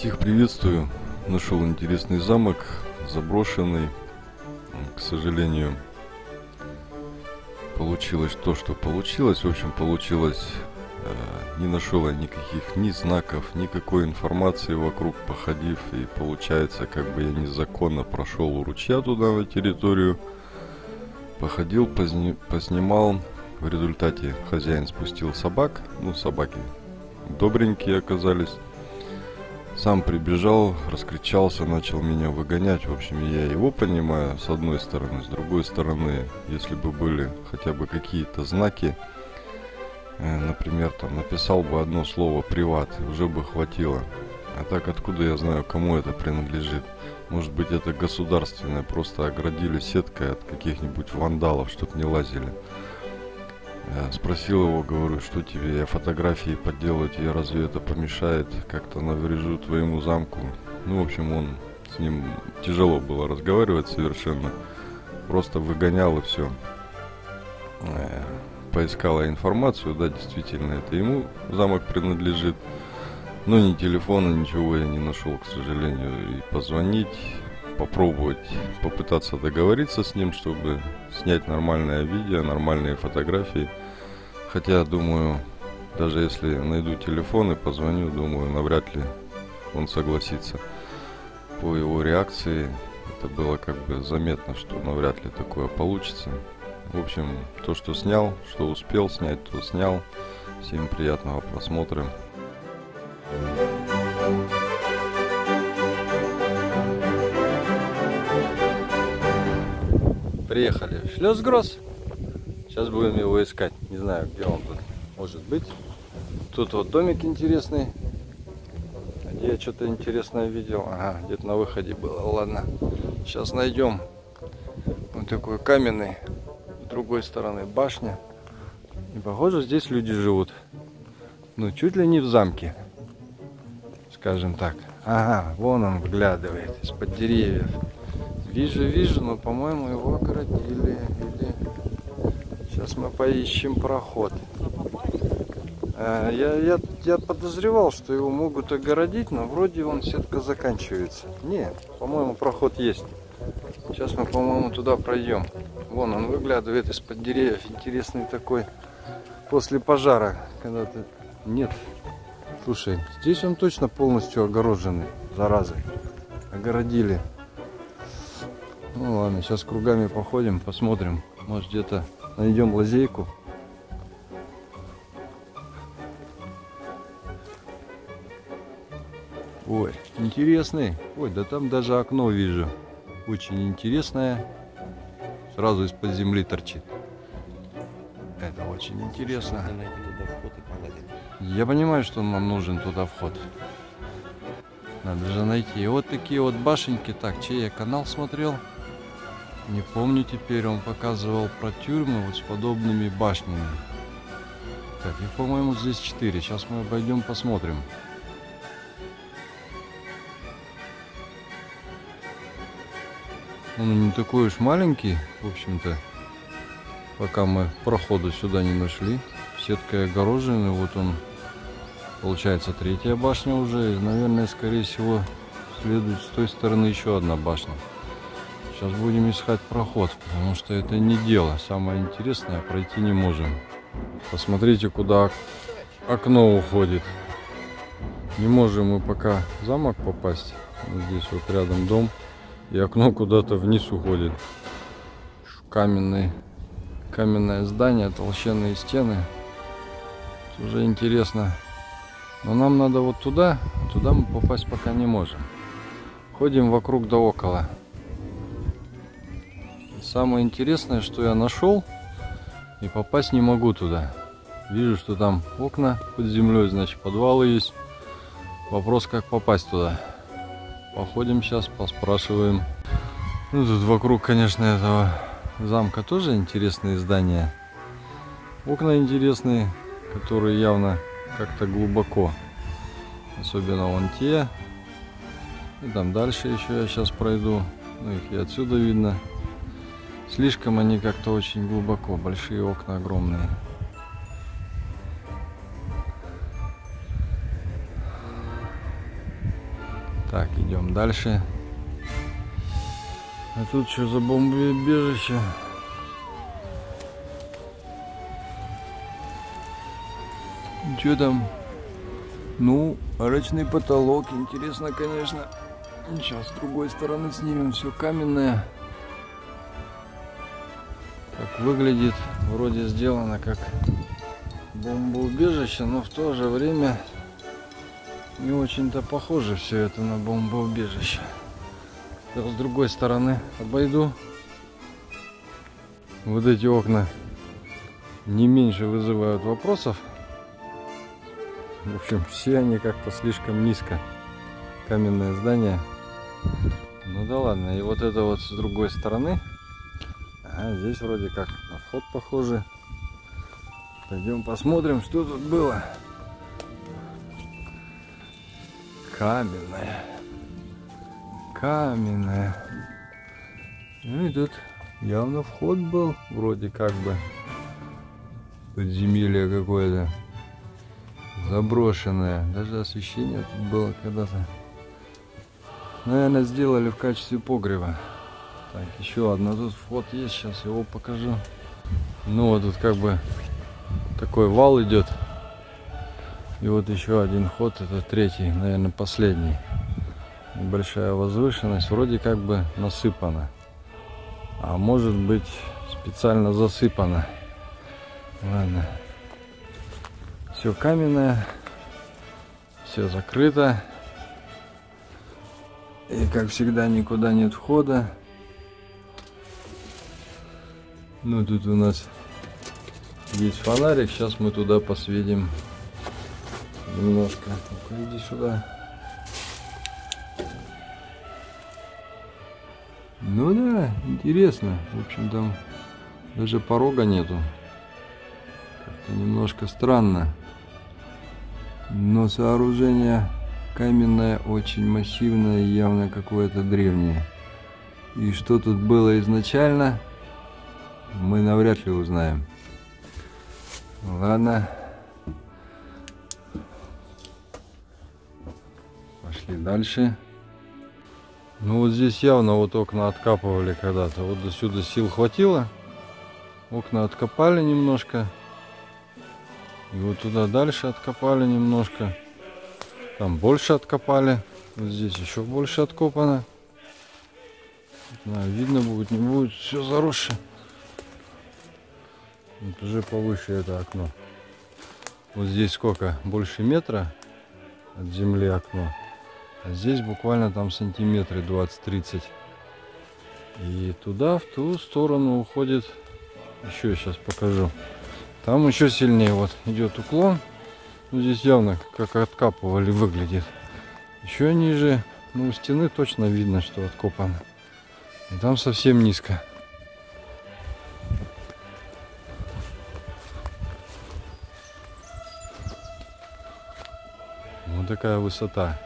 Всех приветствую. Нашел интересный замок, заброшенный. К сожалению, получилось то, что получилось. В общем, получилось... Э, не нашел я никаких ни знаков, никакой информации вокруг, походив. И получается, как бы я незаконно прошел у ручья туда, на территорию. Походил, позни... поснимал. В результате хозяин спустил собак. Ну, собаки добренькие оказались. Сам прибежал, раскричался, начал меня выгонять. В общем, я его понимаю с одной стороны. С другой стороны, если бы были хотя бы какие-то знаки, э, например, там написал бы одно слово «приват», уже бы хватило. А так откуда я знаю, кому это принадлежит? Может быть, это государственное, просто оградили сеткой от каких-нибудь вандалов, чтобы не лазили. Я спросил его, говорю, что тебе, я фотографии подделаю тебе, разве это помешает как-то наврежу твоему замку? Ну, в общем, он, с ним тяжело было разговаривать совершенно, просто выгонял и все. Э, поискала информацию, да, действительно, это ему замок принадлежит. Но ни телефона, ничего я не нашел, к сожалению. И позвонить, попробовать, попытаться договориться с ним, чтобы снять нормальное видео, нормальные фотографии. Хотя, думаю, даже если найду телефон и позвоню, думаю, навряд ли он согласится. По его реакции это было как бы заметно, что навряд ли такое получится. В общем, то, что снял, что успел снять, то снял. Всем приятного просмотра. Приехали в Шлёсгросс. Сейчас будем его искать. Не знаю, где он тут может быть. Тут вот домик интересный. Где я что-то интересное видел. Ага, где-то на выходе было. Ладно, сейчас найдем. Вот такой каменный. С другой стороны башня. И похоже, здесь люди живут. Ну, чуть ли не в замке. Скажем так. Ага, вон он выглядывает из-под деревьев. Вижу, вижу, но, по-моему, его оградили. Или Сейчас мы поищем проход. Э, я, я, я подозревал, что его могут огородить, но вроде он сетка заканчивается. Нет, по-моему, проход есть. Сейчас мы, по-моему, туда пройдем. Вон он выглядывает из-под деревьев. Интересный такой. После пожара. Когда ты... Нет. Слушай, здесь он точно полностью огороженный. Заразой. Огородили. Ну ладно, сейчас кругами походим, посмотрим. Может где-то найдем лазейку. Ой, интересный. Ой, да там даже окно вижу. Очень интересное. Сразу из-под земли торчит. Это очень интересно. Я понимаю, что нам нужен туда вход. Надо же найти. И вот такие вот башенки. Так, чей я канал смотрел? Не помню теперь, он показывал про тюрьмы вот с подобными башнями. Так, их, по-моему, здесь 4. Сейчас мы обойдем, посмотрим. Он не такой уж маленький, в общем-то, пока мы прохода сюда не нашли. Сеткой огорожены, вот он, получается, третья башня уже. И, наверное, скорее всего, следует с той стороны еще одна башня. Сейчас будем искать проход, потому что это не дело. Самое интересное, пройти не можем. Посмотрите, куда окно уходит. Не можем мы пока в замок попасть. Здесь вот рядом дом. И окно куда-то вниз уходит. Каменный, каменное здание, толщенные стены. Это уже интересно. Но нам надо вот туда, туда мы попасть пока не можем. Ходим вокруг да около. Самое интересное, что я нашел, и попасть не могу туда. Вижу, что там окна под землей, значит подвалы есть. Вопрос, как попасть туда. Походим сейчас, поспрашиваем. Ну, тут вокруг, конечно, этого замка тоже интересные здания. Окна интересные, которые явно как-то глубоко. Особенно вон те. И там дальше еще я сейчас пройду. Ну, их и отсюда видно. Слишком они как-то очень глубоко, большие окна огромные. Так, идем дальше. А тут что за бомбоубежище? Что там? Ну, арочный потолок. Интересно, конечно. Сейчас с другой стороны снимем. Все каменное. Как выглядит. Вроде сделано как бомбоубежище, но в то же время не очень-то похоже все это на бомбоубежище. С другой стороны обойду. Вот эти окна не меньше вызывают вопросов. В общем, все они как-то слишком низко. Каменное здание. Ну да ладно. И вот это вот с другой стороны. А здесь вроде как на вход похоже. Пойдем посмотрим, что тут было. Каменное. Каменное. Ну и тут явно вход был. Вроде как бы подземелье какое-то заброшенное. Даже освещение тут было когда-то. Наверное, сделали в качестве погреба. Так, еще одна тут вход есть, сейчас его покажу. Ну вот тут как бы такой вал идет. И вот еще один ход, это третий, наверное, последний. Небольшая возвышенность, вроде как бы насыпана. А может быть специально засыпана. Ладно. Все каменное. Все закрыто. И как всегда никуда нет входа. Ну тут у нас есть фонарик. Сейчас мы туда посветим немножко. Ну иди сюда. Ну да, интересно. В общем, там даже порога нету. Как-то немножко странно. Но сооружение каменное, очень массивное, явно какое-то древнее. И что тут было изначально, мы навряд ли узнаем. Ладно. Пошли дальше. Ну вот здесь явно вот окна откапывали когда-то. Вот до сюда сил хватило. Окна откопали немножко. И вот туда дальше откопали немножко. Там больше откопали. Вот здесь еще больше откопано. Не знаю, видно будет, не будет. Все заросшее. Вот уже повыше это окно. Вот здесь сколько? Больше метра от земли окно. А здесь буквально там сантиметры 20-30. И туда, в ту сторону уходит. Еще сейчас покажу. Там еще сильнее вот идет уклон. Ну, здесь явно как откапывали выглядит. Еще ниже, ну у стены точно видно, что откопано. И там совсем низко. Такая высота.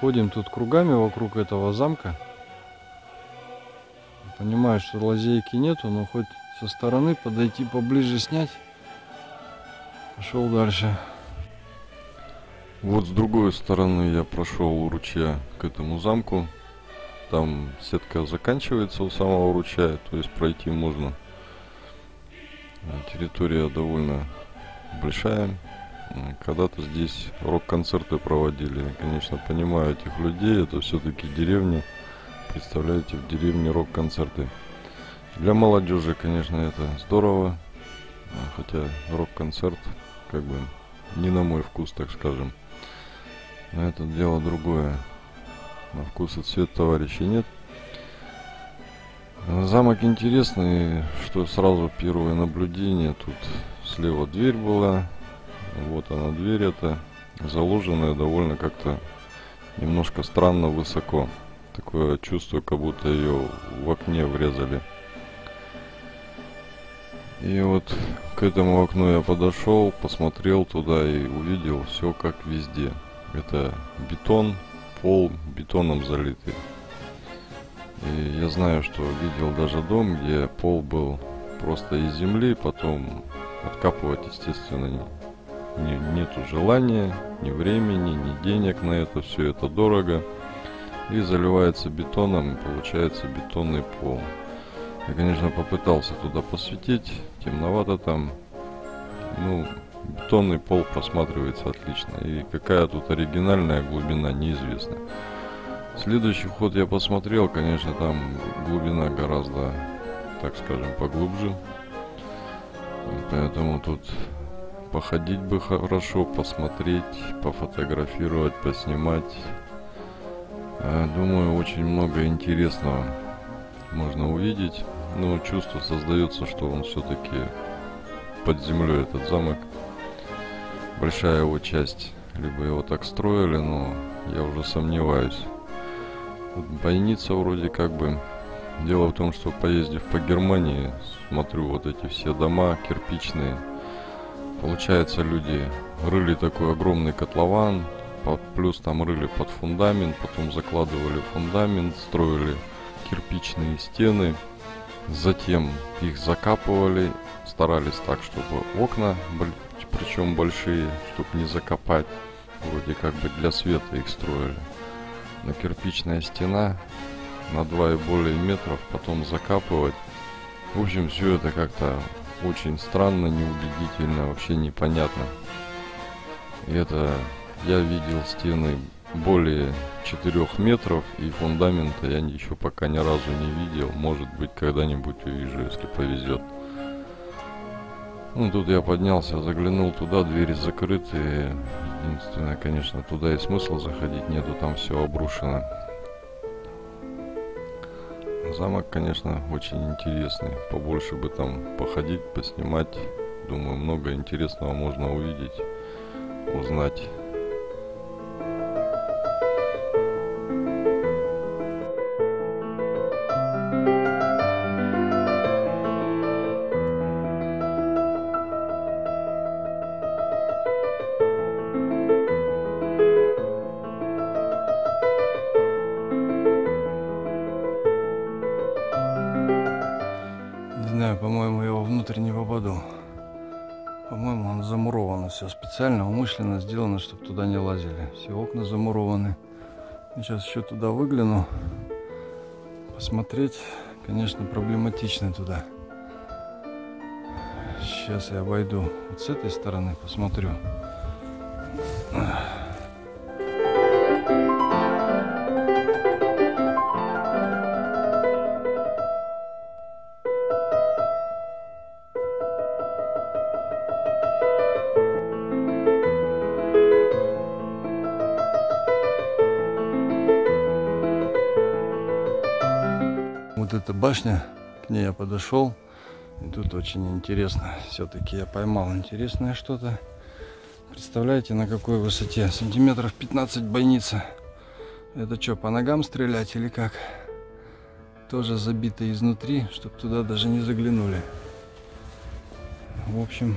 Ходим тут кругами вокруг этого замка. Понимаю, что лазейки нету, но хоть со стороны подойти поближе снять. Пошел дальше. Вот с другой стороны я прошел у ручья к этому замку. Там сетка заканчивается у самого ручья, то есть пройти можно. Территория довольно большая. Когда-то здесь рок-концерты проводили. Конечно, понимаю этих людей, это все-таки деревня. Представляете, в деревне рок-концерты. Для молодежи, конечно, это здорово. Хотя рок-концерт, как бы, не на мой вкус, так скажем. Но это дело другое. На вкус и цвет товарищей нет. Замок интересный, что сразу первое наблюдение. Тут слева дверь была. Вот она дверь эта. Заложенная довольно как-то немножко странно высоко. Такое чувство, как будто ее в окне врезали. И вот к этому окну я подошел, посмотрел туда и увидел все как везде. Это бетон, пол бетоном залитый. И я знаю, что видел даже дом, где пол был просто из земли, потом откапывать, естественно, не, нету желания, ни времени, ни денег на это, все это дорого. И заливается бетоном, и получается бетонный пол. Я, конечно, попытался туда посветить, темновато там. Ну, бетонный пол просматривается отлично. И какая тут оригинальная глубина, неизвестна. Следующий вход я посмотрел, конечно, там глубина гораздо, так скажем, поглубже. Поэтому тут походить бы хорошо, посмотреть, пофотографировать, поснимать. Э, думаю, очень много интересного можно увидеть. Но чувство создается, что он все-таки под землей этот замок. Большая его часть. Либо его так строили, но я уже сомневаюсь. Бойница вроде как бы. Дело в том, что поездив по Германии, смотрю вот эти все дома кирпичные. Получается, люди рыли такой огромный котлован, под, плюс там рыли под фундамент, потом закладывали фундамент, строили кирпичные стены, затем их закапывали, старались так, чтобы окна, причем большие, чтобы не закопать, вроде как бы для света их строили. Но кирпичная стена на 2 и более метров, потом закапывать. В общем, все это как-то очень странно, неубедительно, вообще непонятно. И это я видел стены более 4 метров и фундамента я еще пока ни разу не видел. Может быть, когда-нибудь увижу, если повезет. Ну, тут я поднялся, заглянул туда, двери закрыты. Единственное, конечно, туда и смысл заходить нету, там все обрушено. Замок, конечно, очень интересный. Побольше бы там походить, поснимать. Думаю, много интересного можно увидеть, узнать. Специально, умышленно сделано, чтобы туда не лазили. Все окна замурованы. Сейчас еще туда выгляну. Посмотреть, конечно, проблематично туда. Сейчас я обойду вот с этой стороны, посмотрю. Башня, к ней я подошел. И тут очень интересно. Все-таки я поймал интересное что-то. Представляете, на какой высоте? Сантиметров 15 бойница. Это что, по ногам стрелять или как? Тоже забито изнутри, чтобы туда даже не заглянули. В общем,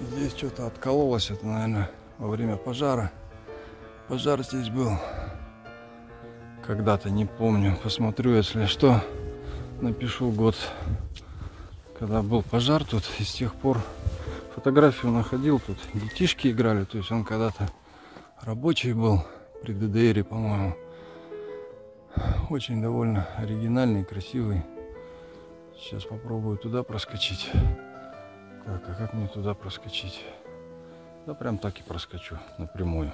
здесь что-то откололось. Это, наверное, во время пожара. Пожар здесь был когда-то, не помню. Посмотрю, если что, напишу год, когда был пожар тут. И с тех пор фотографию находил тут. Детишки играли, то есть он когда-то рабочий был при ДДР, по-моему. Очень довольно оригинальный, красивый. Сейчас попробую туда проскочить. Так, а как мне туда проскочить? Да прям так и проскочу напрямую.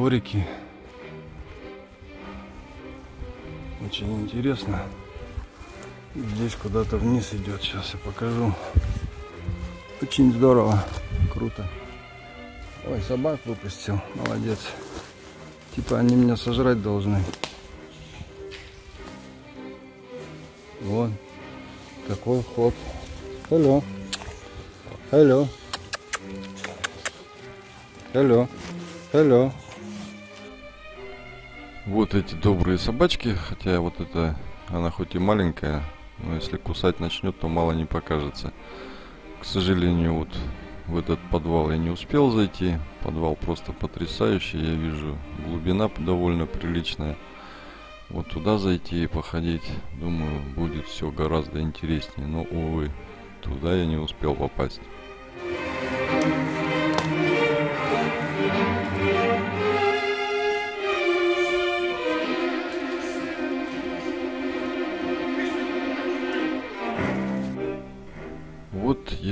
Дворике. Очень интересно. Здесь куда-то вниз идет. Сейчас я покажу. Очень здорово. Круто. Ой, собак выпустил. Молодец. Типа они меня сожрать должны. Вот. Такой вход. Алло. Алло. Алло. Алло. Вот эти добрые собачки, хотя вот это, она хоть и маленькая, Но если кусать начнет, то мало не покажется. К сожалению, вот в этот подвал я не успел зайти. Подвал просто потрясающий. Я вижу, глубина довольно приличная. Вот туда зайти и походить, думаю, будет все гораздо интереснее. Но, увы, туда я не успел попасть.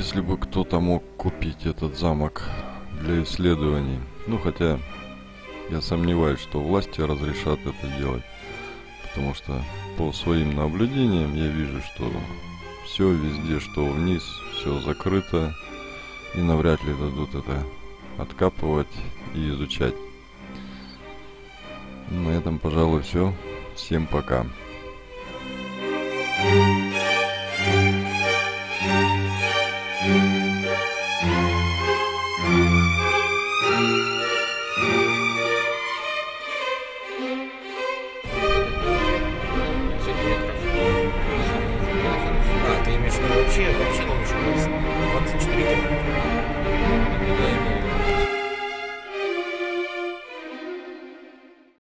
Если бы кто-то мог купить этот замок для исследований. Ну хотя я сомневаюсь, что власти разрешат это делать. Потому что по своим наблюдениям я вижу, что все везде, что вниз, все закрыто. И навряд ли дадут это откапывать и изучать. На этом, пожалуй, все. Всем пока.